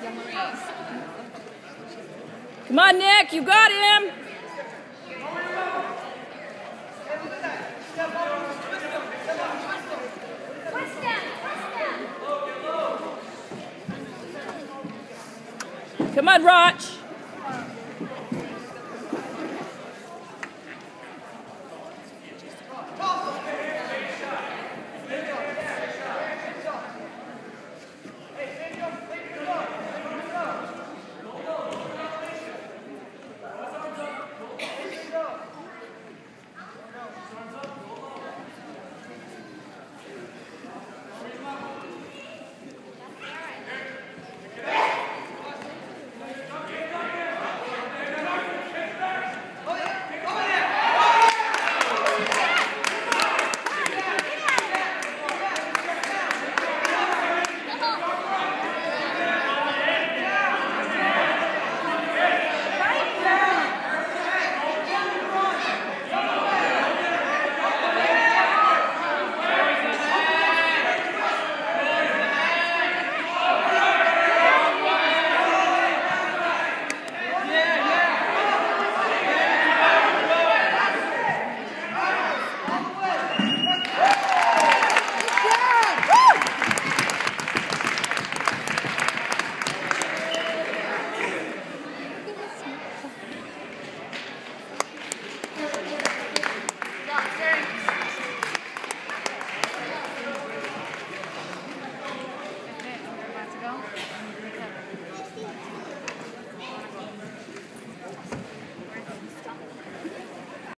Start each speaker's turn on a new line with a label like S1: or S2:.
S1: Come on, Nick, you got him. Come on, Roch.